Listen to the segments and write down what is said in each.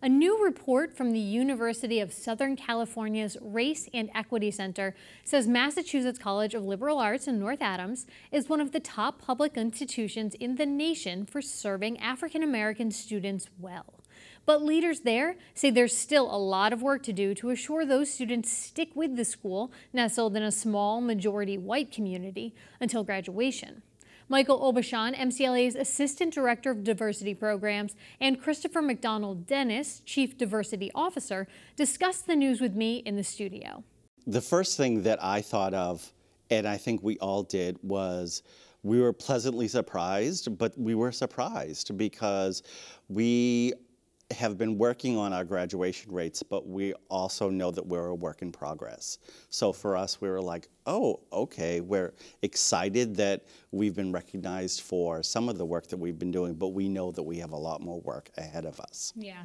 A new report from the University of Southern California's Race and Equity Center says Massachusetts College of Liberal Arts in North Adams is one of the top public institutions in the nation for serving African American students well. But leaders there say there's still a lot of work to do to assure those students stick with the school, nestled in a small majority white community, until graduation. Michael Obasohan, MCLA's Assistant Director of Diversity Programs, and Christopher MacDonald Dennis, Chief Diversity Officer, discussed the news with me in the studio. The first thing that I thought of, and I think we all did, was we were pleasantly surprised, but we were surprised because we have been working on our graduation rates, but we also know that we're a work in progress. So for us, we were like, oh, okay, we're excited that we've been recognized for some of the work that we've been doing, but we know that we have a lot more work ahead of us. Yeah.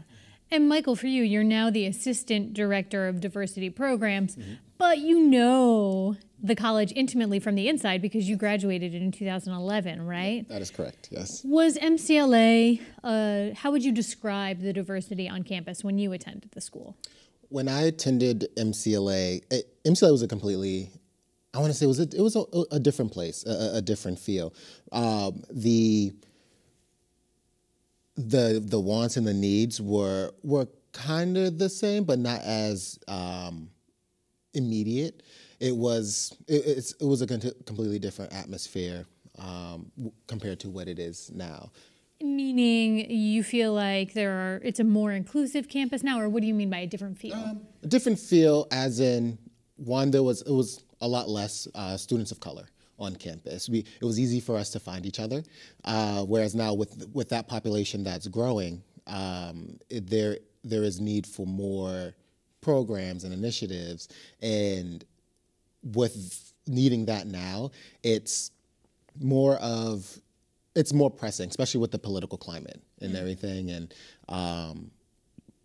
And Michael, for you, you're now the assistant director of diversity programs, mm-hmm. but you know the college intimately from the inside because you graduated in 2011, right? That is correct, yes. Was MCLA, uh, how would you describe the diversity on campus when you attended the school? When I attended MCLA, it, eh, MCLA was a completely I want to say it was a, it was a, a different place, a, a different feel. Um, the the the wants and the needs were were kind of the same, but not as um, immediate. It was it, it was a completely different atmosphere um, compared to what it is now. Meaning, you feel like there are it's a more inclusive campus now, or what do you mean by a different feel? Um, a different feel, as in one, there was it was a lot less uh, students of color on campus. We, it was easy for us to find each other, uh, whereas now with with that population that's growing, um, it, there there is need for more programs and initiatives, and with needing that now, it's more of it's more pressing, especially with the political climate and mm. everything. And um,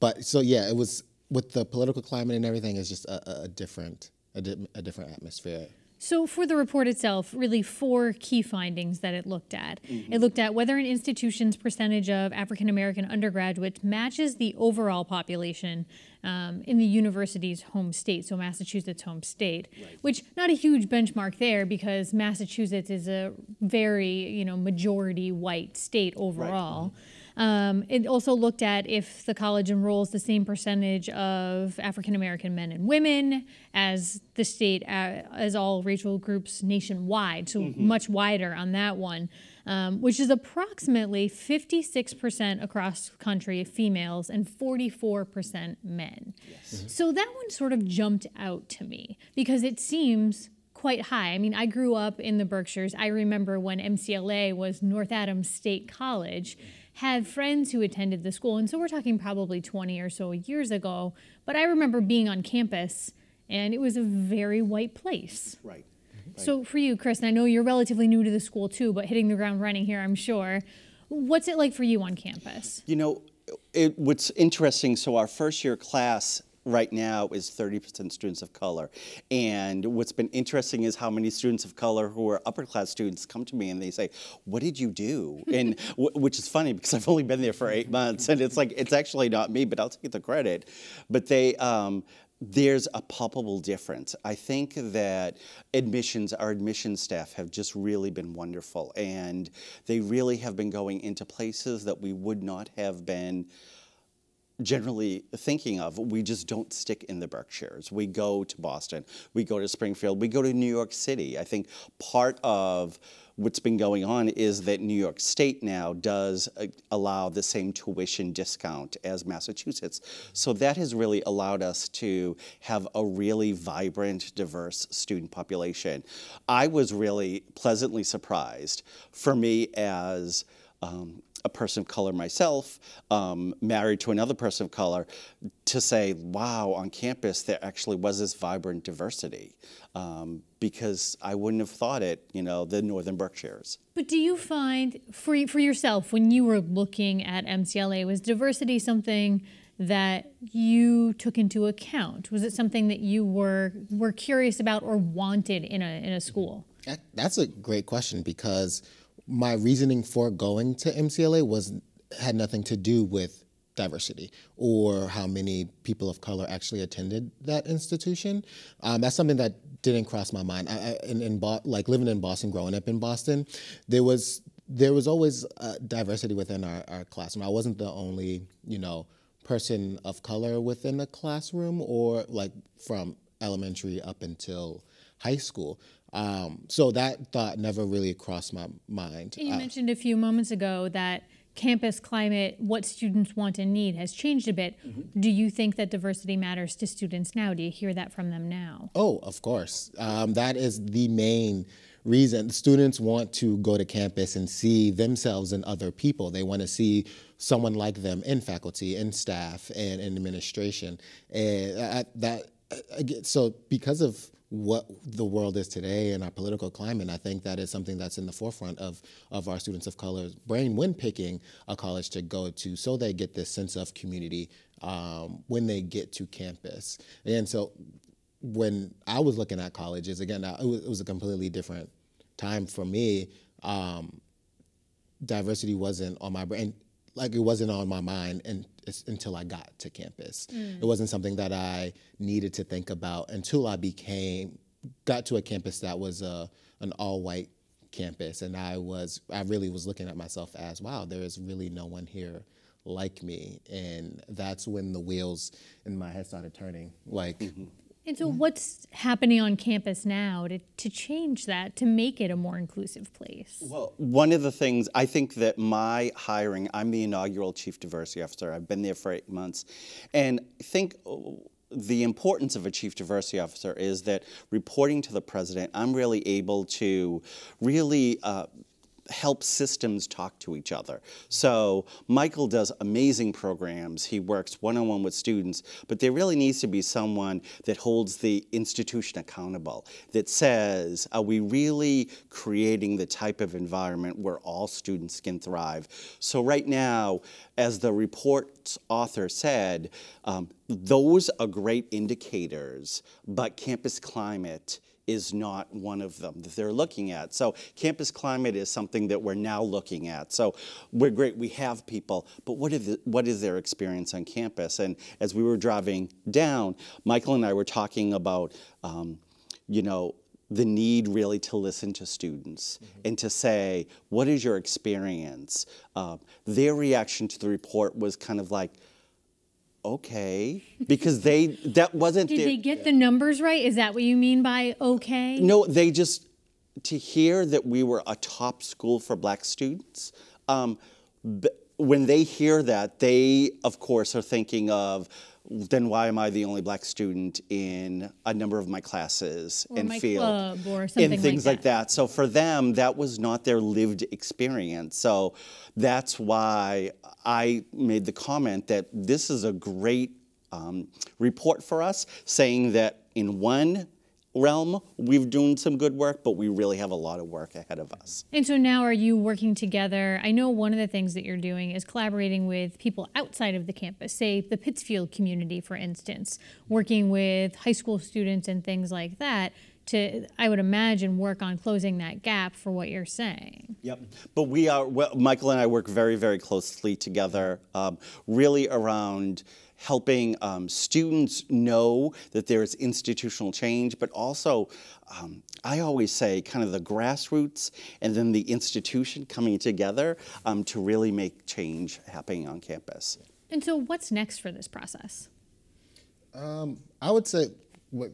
but so yeah, it was with the political climate and everything. It's just a, a different a, di a different atmosphere. So, for the report itself, really four key findings that it looked at. Mm -hmm. It looked at whether an institution's percentage of African American undergraduates matches the overall population um, in the university's home state, so Massachusetts' home state, right. which not a huge benchmark there because Massachusetts is a very, you know, majority white state overall. Right. Mm -hmm. Um, it also looked at if the college enrolls the same percentage of African American men and women as the state, uh, as all racial groups nationwide, so mm-hmm. much wider on that one, um, which is approximately 56% across country females and 44% men. Yes. Mm-hmm. So that one sort of jumped out to me because it seems quite high. I mean, I grew up in the Berkshires. I remember when MCLA was North Adams State College. Had friends who attended the school. And so we're talking probably 20 or so years ago. But I remember being on campus and it was a very white place. Right. right. So for you, Chris, and I know you're relatively new to the school too, but hitting the ground running here, I'm sure. What's it like for you on campus? You know, it, what's interesting, so our first year class right now is 30% students of color. And what's been interesting is how many students of color who are upper class students come to me and they say, what did you do? and which is funny because I've only been there for eight months and it's like, it's actually not me, but I'll take the credit. But they, um, there's a palpable difference. I think that admissions, our admissions staff have just really been wonderful and they really have been going into places that we would not have been generally thinking of. We just don't stick in the Berkshires. We go to Boston, we go to Springfield, we go to New York City. I think part of what's been going on is that New York State now does uh, allow the same tuition discount as Massachusetts. So that has really allowed us to have a really vibrant, diverse student population. I was really pleasantly surprised for me as um, a person of color myself, um, married to another person of color, to say, wow, on campus there actually was this vibrant diversity. Um, because I wouldn't have thought it, you know, the Northern Berkshires. But do you find, for, for yourself, when you were looking at MCLA, was diversity something that you took into account? Was it something that you were, were curious about or wanted in a, in a school? That's a great question because my reasoning for going to MCLA was had nothing to do with diversity or how many people of color actually attended that institution. Um, that's something that didn't cross my mind. I, I, in, in Bo- like living in Boston, growing up in Boston, there was there was always uh, diversity within our, our classroom. I wasn't the only you know person of color within the classroom or like from elementary up until high school. Um, so that thought never really crossed my mind. You Uh, mentioned a few moments ago that campus climate, what students want and need, has changed a bit. Mm-hmm. Do you think that diversity matters to students now? Do you hear that from them now? Oh, of course. Um, that is the main reason. Students want to go to campus and see themselves and other people. They want to see someone like them in faculty, in staff, and in administration. And I, that so because of what the world is today and our political climate, I think that is something that's in the forefront of, of our students of color's brain when picking a college to go to, so they get this sense of community um, when they get to campus. And so when I was looking at colleges, again, it was, it was a completely different time for me. Um, diversity wasn't on my brain, like it wasn't on my mind and until I got to campus. Mm. It wasn't something that I needed to think about until I became, got to a campus that was a, an all white campus. And I was, I really was looking at myself as, wow, there is really no one here like me. And that's when the wheels in my head started turning. Like, mm-hmm. And so, Mm-hmm. what's happening on campus now to, to change that, to make it a more inclusive place? Well, one of the things I think that my hiring, I'm the inaugural chief diversity officer. I've been there for eight months, and I think uh, the importance of a chief diversity officer is that reporting to the president, I'm really able to really. Uh, help systems talk to each other. So Michael does amazing programs. He works one-on-one with students, but there really needs to be someone that holds the institution accountable, that says, are we really creating the type of environment where all students can thrive? So right now, as the report's author said, um, those are great indicators, but campus climate is not one of them that they're looking at. So campus climate is something that we're now looking at. So we're great, we have people, but what is, the, what is their experience on campus? And as we were driving down, Michael and I were talking about, um, you know, the need really to listen to students and to say, what is your experience? Um, their reaction to the report was kind of like, okay, because they, that wasn't Did their, they get the numbers right? Is that what you mean by okay? no, they just to hear that we were a top school for black students. Um, b- when they hear that, they of course are thinking of, then why am I the only black student in a number of my classes Or and my field club or something and things like like that. So for them, that was not their lived experience. So that's why I made the comment that this is a great um, report for us, saying that in one realm we've done some good work, but we really have a lot of work ahead of us. And so now are you working together? I know one of the things that you're doing is collaborating with people outside of the campus, say the Pittsfield community, for instance, working with high school students and things like that to, I would imagine, work on closing that gap for what you're saying. Yep. But we are, well, Michael and I work very, very closely together, um, really around helping um, students know that there is institutional change, but also, um, I always say, kind of the grassroots and then the institution coming together um, to really make change happening on campus. And so, what's next for this process? I would say what,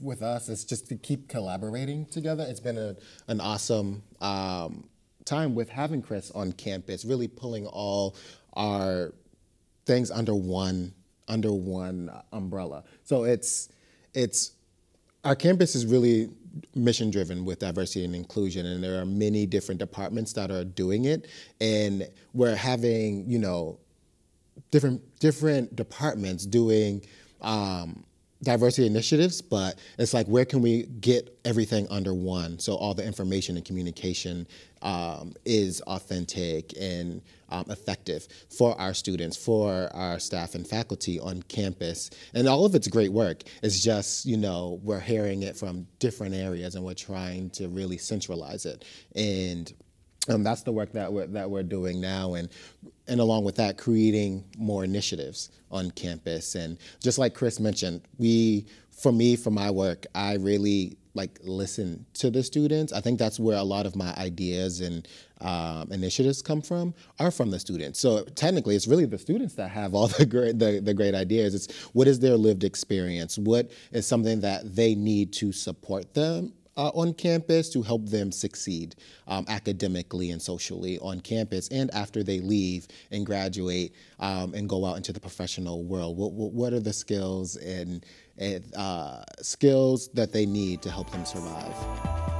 with us is just to keep collaborating together. It's been a, an awesome um, time with having Chris on campus, really pulling all our things under one under one umbrella. So it's it's our campus is really mission driven with diversity and inclusion and there are many different departments that are doing it and we're having you know different different departments doing um, diversity initiatives, but it's like where can we get everything under one so all the information and communication um, is authentic and um, effective for our students, for our staff and faculty on campus, and all of it's great work. It's just you know we're hearing it from different areas and we're trying to really centralize it and. Um, that's the work that we're that we're doing now, and and along with that, creating more initiatives on campus. And just like Chris mentioned, we, for me, for my work, I really like listen to the students. I think that's where a lot of my ideas and um, initiatives come from are from the students. So technically, it's really the students that have all the great the, the great ideas. It's what is their lived experience? What is something that they need to support them uh, on campus to help them succeed um, academically and socially on campus and after they leave and graduate um, and go out into the professional world. What, what, are the skills and, and uh, skills that they need to help them survive?